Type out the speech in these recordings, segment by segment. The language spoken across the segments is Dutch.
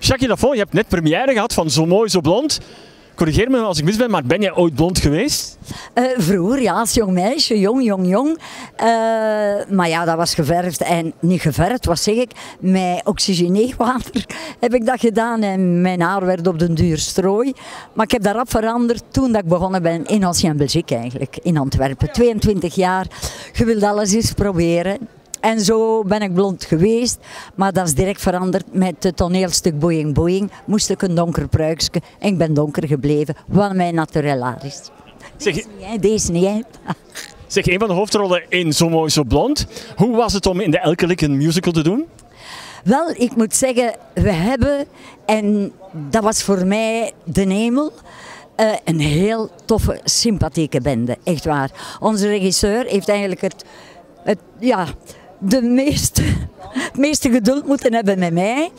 Jackie Lafont, je hebt net première gehad van Zo Mooi, Zo Blond. Corrigeer me als ik mis ben, maar ben jij ooit blond geweest? Uh, vroeger, ja, als jong meisje, jong, jong, jong. Uh, maar ja, dat was geverfd en niet geverfd, wat zeg ik, met oxygeneerwater heb ik dat gedaan en mijn haar werd op den duur strooi. Maar ik heb daarop veranderd toen dat ik begonnen ben in Ancien Belgique eigenlijk, in Antwerpen. 22 jaar, je wilt alles eens proberen. En zo ben ik blond geweest, maar dat is direct veranderd met het toneelstuk Boeing Boeing. Moest ik een donker pruikje en ik ben donker gebleven, wat mijn naturel is. Zeg, deze niet, hè? Deze niet, hè? Zeg, een van de hoofdrollen in Zo Mooi Zo Blond. Hoe was het om in de Elke een musical te doen? Wel, ik moet zeggen, we hebben, en dat was voor mij de hemel, uh, een heel toffe, sympathieke bende. Echt waar. Onze regisseur heeft eigenlijk het, het ja, de meeste, het meeste geduld moeten hebben met mij.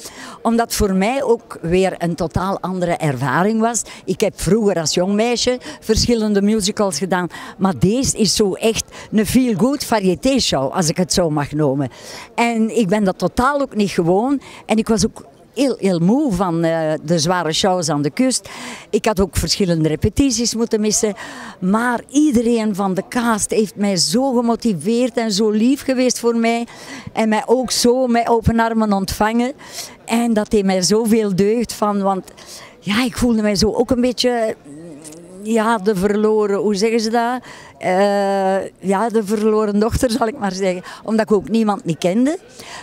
Omdat voor mij ook weer een totaal andere ervaring was. Ik heb vroeger als jong meisje verschillende musicals gedaan. Maar deze is zo echt een feel-good variété show, als ik het zo mag noemen. En ik ben dat totaal ook niet gewoon. En ik was ook heel, heel moe van uh, de zware shows aan de kust. Ik had ook verschillende repetities moeten missen. Maar iedereen van de cast heeft mij zo gemotiveerd en zo lief geweest voor mij. En mij ook zo met open armen ontvangen. En dat deed mij zoveel deugd van. Want ja, ik voelde mij zo ook een beetje ja, de verloren, hoe zeggen ze dat? Uh, ja, de verloren dochter zal ik maar zeggen. Omdat ik ook niemand niet kende.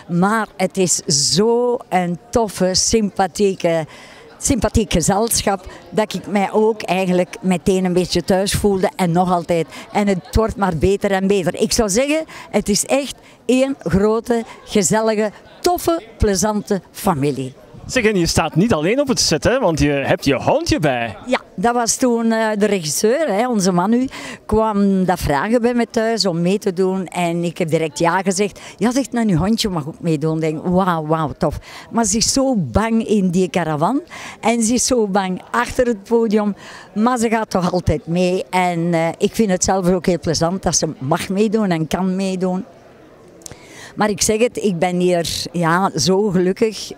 Maar het is zo een toffe, sympathieke, sympathiek gezelschap dat ik mij ook eigenlijk meteen een beetje thuis voelde en nog altijd. En het wordt maar beter en beter. Ik zou zeggen, het is echt één grote, gezellige, toffe, plezante familie. Zeg, en je staat niet alleen op het set, hè? want je hebt je hondje bij. Ja, dat was toen uh, de regisseur, hè, onze man nu, kwam dat vragen bij me thuis om mee te doen. En ik heb direct ja gezegd. Ja, zegt, nou, uw hondje mag ook meedoen. Ik denk, wauw, wauw, tof. Maar ze is zo bang in die caravan. En ze is zo bang achter het podium. Maar ze gaat toch altijd mee. En uh, ik vind het zelf ook heel plezant dat ze mag meedoen en kan meedoen. Maar ik zeg het, ik ben hier ja, zo gelukkig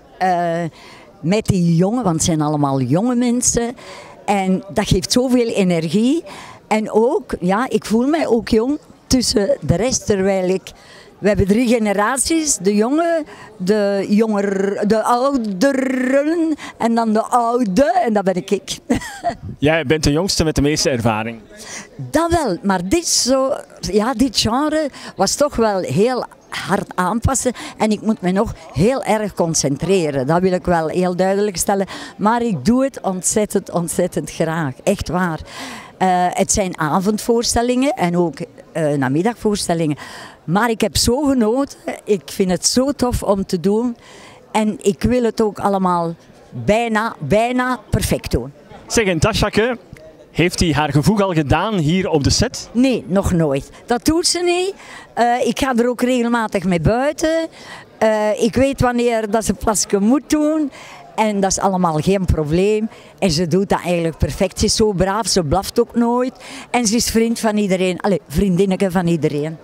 met die jongen, want het zijn allemaal jonge mensen. En dat geeft zoveel energie. En ook, ja, ik voel mij ook jong tussen de rest, terwijl ik... We hebben drie generaties, de jonge, de jonger, de ouderen en dan de oude en dat ben ik ik. Jij bent de jongste met de meeste ervaring. Dat wel, maar dit, zo, ja, dit genre was toch wel heel hard aanpassen. En ik moet me nog heel erg concentreren. Dat wil ik wel heel duidelijk stellen. Maar ik doe het ontzettend, ontzettend graag. Echt waar. Uh, het zijn avondvoorstellingen en ook uh, namiddagvoorstellingen. Maar ik heb zo genoten. Ik vind het zo tof om te doen. En ik wil het ook allemaal bijna, bijna perfect doen. Zeg, en Tasjake, heeft hij haar gevoeg al gedaan hier op de set? Nee, nog nooit. Dat doet ze niet. Uh, ik ga er ook regelmatig mee buiten. Uh, ik weet wanneer dat ze plasje moet doen. En dat is allemaal geen probleem. En ze doet dat eigenlijk perfect. Ze is zo braaf, ze blaft ook nooit. En ze is vriend van iedereen. Allee, vriendinnetje van iedereen.